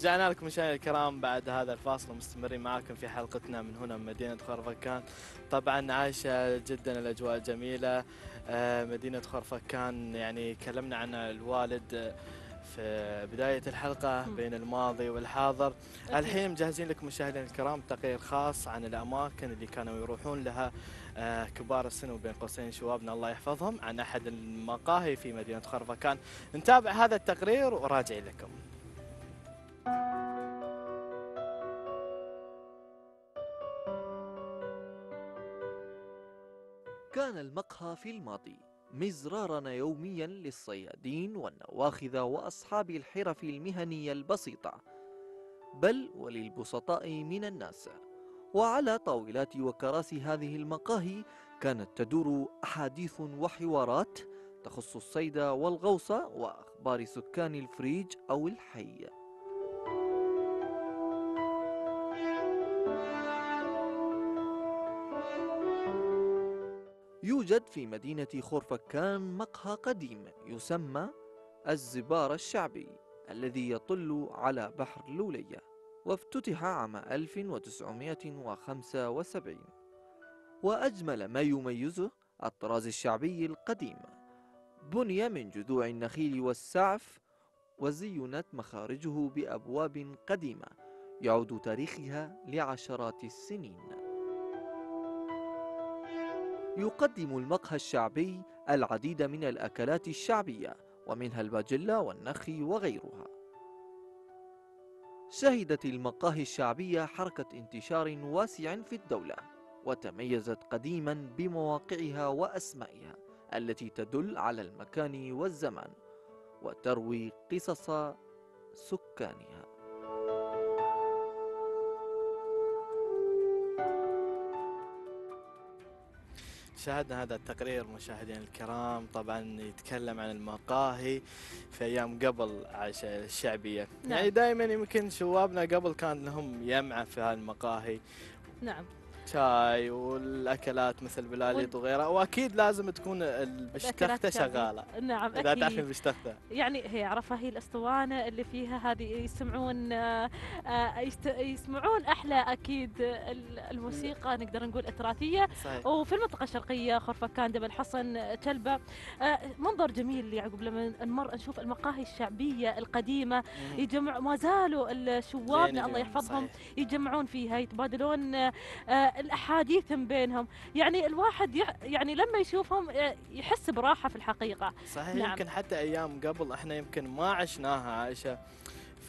رجعنا لكم مشاهدينا الكرام بعد هذا الفاصل مستمرين معاكم في حلقتنا من هنا من مدينة خرفكان. طبعا عايشة جدا الأجواء جميلة. آه، مدينة خرفكان يعني كلمنا عن الوالد آه، في بداية الحلقة. بين الماضي والحاضر. أكيد. الحين مجهزين لكم مشاهدينا الكرام تقرير خاص عن الأماكن اللي كانوا يروحون لها آه، كبار السن وبين قوسين شبابنا الله يحفظهم. عن أحد المقاهي في مدينة خرفكان. نتابع هذا التقرير وراجعين لكم. كان المقهى في الماضي مزرارنا يوميا للصيادين والنواخذ وأصحاب الحرف المهنية البسيطة بل وللبسطاء من الناس. وعلى طاولات وكراسي هذه المقاهي كانت تدور أحاديث وحوارات تخص الصيد والغوص وأخبار سكان الفريج أو الحي. يوجد في مدينة خرفكان مقهى قديم يسمى الزبار الشعبي الذي يطل على بحر لولية وافتتح عام 1975 وأجمل ما يميزه الطراز الشعبي القديم. بني من جذوع النخيل والسعف وزينت مخارجه بأبواب قديمة يعود تاريخها لعشرات السنين. يقدم المقهى الشعبي العديد من الأكلات الشعبية ومنها الباجيلا والنخي وغيرها. شهدت المقاهي الشعبية حركة انتشار واسع في الدولة وتميزت قديما بمواقعها وأسمائها التي تدل على المكان والزمان وتروي قصص سكانها. شاهدنا هذا التقرير مشاهدينا الكرام طبعا يتكلم عن المقاهي في أيام قبل الشعبية. نعم. يعني دائما يمكن شبابنا قبل كان لهم يمعة في هالمقاهي نعم. شاي والأكلات مثل بلاليط وغيرها وأكيد لازم تكون البشتخته. شغالة. نعم إذا تعرفين البشتخته يعني هي عرفها هي الأسطوانة اللي فيها هذه يسمعون آه، آه، يسمعون أحلى أكيد ال- الموسيقى نقدر نقول التراثيه صحيح. وفي المنطقة الشرقية خرفكان جبل حصن كلبه آه، منظر جميل يعقوب لما نمر نشوف المقاهي الشعبية القديمة. يجمع ما زالوا ال- شوابنا زين الله يحفظهم صحيح. يجمعون فيها يتبادلون الأحاديث بينهم. يعني الواحد يع- يعني لما يشوفهم آه، يحس براحة في الحقيقة. صحيح نعم. يمكن حتى أيام قبل إحنا يمكن ما عشناها عائشة.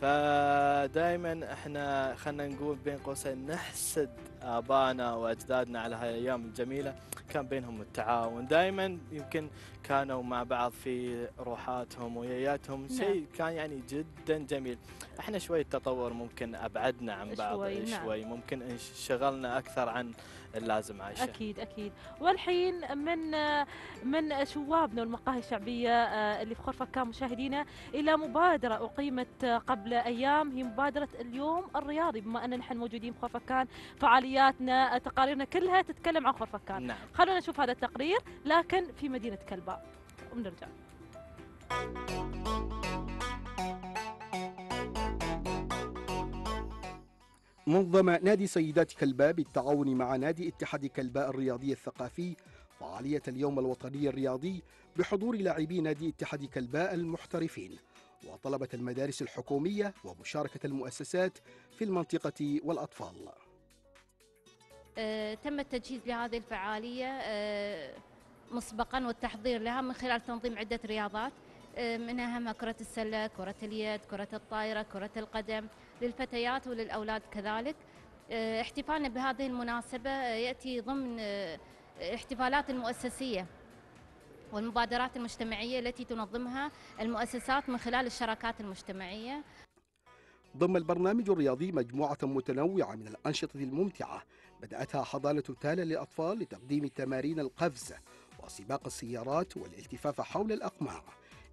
فدائما إحنا خلينا نقول بين قوسين نحسد آبائنا وأجدادنا على هاي الأيام الجميلة. كان بينهم التعاون. دائما يمكن كانوا مع بعض في روحاتهم وياياتهم. شيء كان يعني جدا جميل. إحنا شوي التطور ممكن أبعدنا عن بعض شوي، نعم. شوي. ممكن انشغلنا أكثر عن اللازم عائشه أكيد أكيد. والحين من من شوابنا والمقاهي الشعبية آه، اللي في خرفكان مشاهدينا إلى مبادرة أقيمت قبل أيام. هي مبادرة اليوم الرياضي. بما أن نحن موجودين في خرفكان فعالياتنا آه، تقاريرنا كلها تتكلم عن خرفكان نعم. خلونا نشوف هذا التقرير لكن في مدينة كلباء ونرجع. نظم نادي سيدات كلباء بالتعاون مع نادي اتحاد كلباء الرياضي الثقافي فعالية اليوم الوطني الرياضي بحضور لاعبي نادي اتحاد كلباء المحترفين. وطلبة المدارس الحكومية ومشاركة المؤسسات في المنطقة والأطفال. آه، تم التجهيز لهذه الفعالية. آه، مسبقا والتحضير لها من خلال تنظيم عدة رياضات آه، من أهمها كرة السلة، كرة اليد، كرة الطائرة، كرة القدم للفتيات وللأولاد كذلك. آه، احتفالنا بهذه المناسبة آه، يأتي ضمن احتفالات المؤسسية والمبادرات المجتمعية التي تنظمها المؤسسات من خلال الشراكات المجتمعية ضم البرنامج الرياضي مجموعة متنوعة من الأنشطة الممتعة بدأتها حضانة تالا للأطفال لتقديم تمارين القفز وسباق السيارات والالتفاف حول الأقماع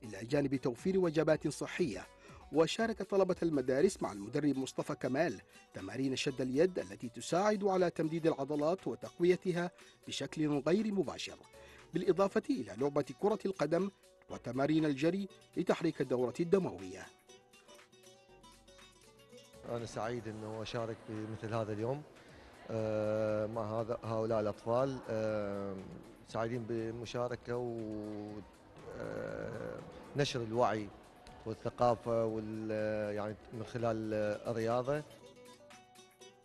إلى جانب توفير وجبات صحية. وشارك طلبة المدارس مع المدرب مصطفى كمال تمارين شد اليد التي تساعد على تمديد العضلات وتقويتها بشكل غير مباشر. بالإضافة إلى لعبة كرة القدم وتمارين الجري لتحريك الدورة الدموية. أنا سعيد أنه أشارك في مثل هذا اليوم. آه، مع هذا هؤلاء الأطفال آه، سعيدين بالمشاركة ونشر الوعي والثقافة وال يعني من خلال الرياضة.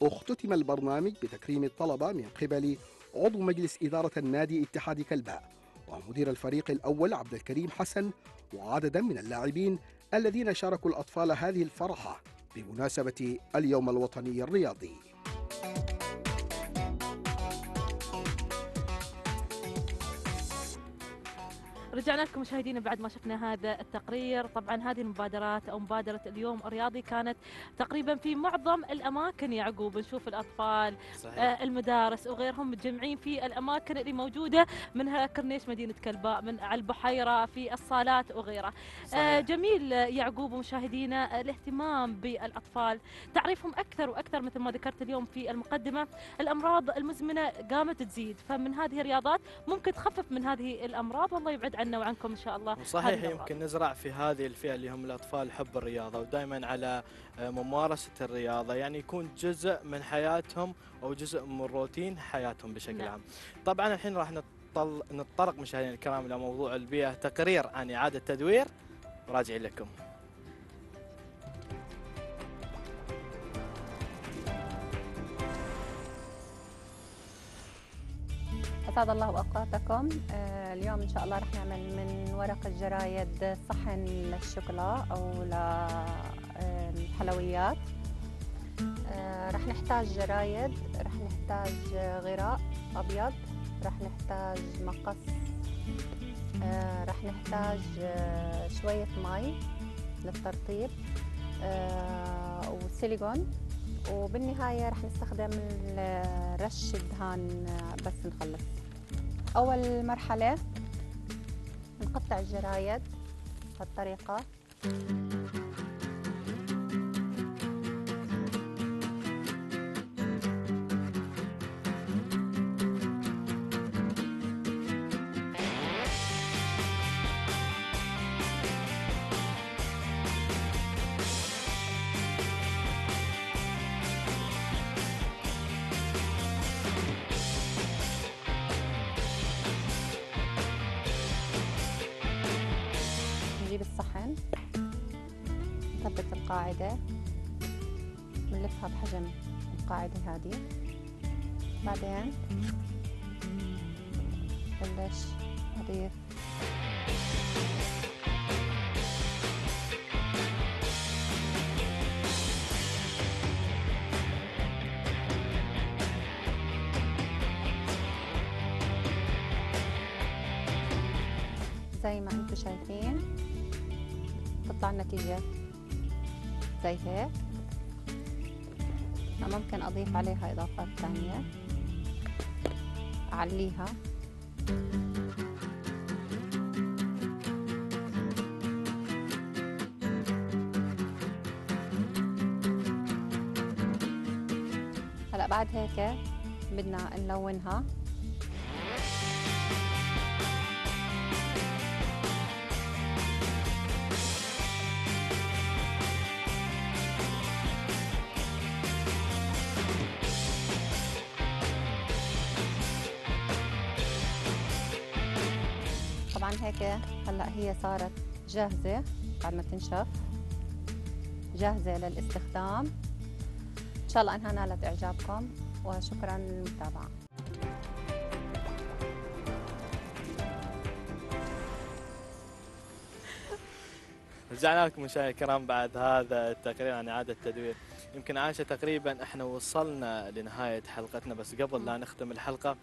اختتم البرنامج بتكريم الطلبة من قبل عضو مجلس إدارة النادي اتحاد كلباء ومدير الفريق الأول عبد الكريم حسن وعددا من اللاعبين الذين شاركوا الأطفال هذه الفرحة بمناسبة اليوم الوطني الرياضي. رجعنا لكم مشاهدينا بعد ما شفنا هذا التقرير. طبعا هذه المبادرات أو مبادرة اليوم الرياضي كانت تقريبا في معظم الأماكن يعقوب نشوف الأطفال صحيح. آه، المدارس وغيرهم متجمعين في الأماكن اللي موجودة منها كرنيش مدينة كلباء من على البحيرة في الصالات وغيرها. آه، صحيح. جميل آه، يعقوب ومشاهدينا الاهتمام بالأطفال. تعريفهم أكثر وأكثر مثل ما ذكرت اليوم في المقدمة. الأمراض المزمنة قامت تزيد فمن هذه الرياضات ممكن تخفف من هذه الأمراض. والله يبعد عنا وعنكم إن شاء الله وصحيح. يمكن نزرع في هذه الفئة اللي هم الأطفال حب الرياضة ودائما على آه، ممارسة الرياضة يعني يكون جزء من حياتهم أو جزء من روتين حياتهم بشكل نعم. عام طبعا الحين راح. نتطرق مشاهدينا الكرام إلى موضوع البيئة تقرير عن إعادة تدوير راجعين لكم أسعد الله أوقاتكم. آه، اليوم إن شاء الله رح نعمل من ورق الجرايد صحن للشوكولا أو للحلويات آه، رح نحتاج جرايد رح نحتاج غراء أبيض رح نحتاج مقص. آه، رح نحتاج شوية مي للترطيب. وسيليكون. وبالنهاية رح نستخدم رش الدهان بس نخلص. أول مرحلة نقطع الجرايد بهالطريقة القاعدة. بنلفها بحجم القاعدة هذه. بعدين بلش أضيف زي ما أنتم شايفين تطلع النتيجة. زي هيك ممكن أضيف عليها إضافات ثانية أعليها. هلا بعد هيك بدنا نلونها. طبعا هيك هلأ هي صارت جاهزة بعد ما تنشف. جاهزة للاستخدام. إن شاء الله أنها نالت إعجابكم وشكرا للمتابعة. رجعنا لكم مشاهدينا الكرام بعد هذا التقرير عن إعادة تدوير يمكن عائشة تقريبا إحنا وصلنا لنهاية حلقتنا بس قبل لا نختم الحلقة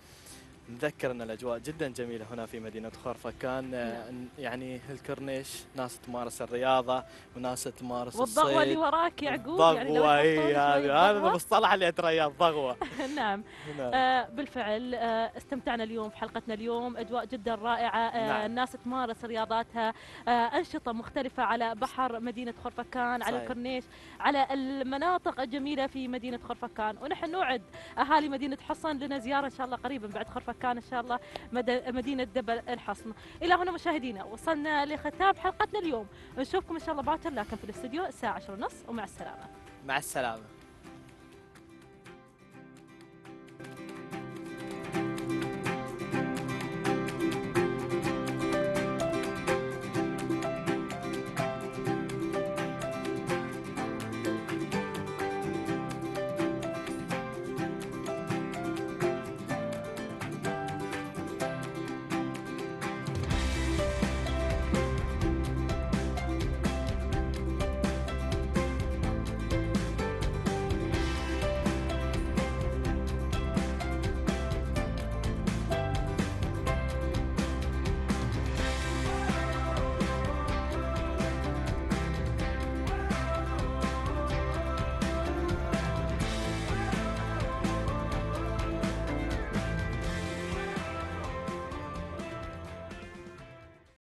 نذكر أن الأجواء جدا جميلة هنا في مدينة خرفكان آه، يعني الكورنيش ناس تمارس الرياضة وناس تمارس والضغوة اللي وراك يعقوب يعني لو ضغوه يحطون اي شوية هذا. المصطلح اللي اترياه ضغوة نعم هنا. آه بالفعل آه استمتعنا اليوم في حلقتنا اليوم أجواء جدا رائعة آه نعم. الناس تمارس رياضاتها آه أنشطة مختلفة على بحر مدينة خرفكان على. الكورنيش على المناطق الجميلة في مدينة خرفكان ونحن نوعد أهالي مدينة حصن لنا زيارة إن شاء الله قريبا بعد خرفكان إن شاء الله مد- مدينة دبل الحصن. إلى هنا مشاهدينا وصلنا لختام حلقتنا اليوم. نشوفكم إن شاء الله باكر لكن في الاستديو الساعة 10:30 ومع السلامة. مع السلامة.